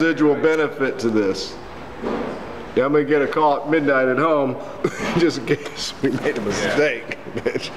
residual benefit to this. Yeah, I'm gonna get a call at midnight at home, just in case we made a mistake. bitch.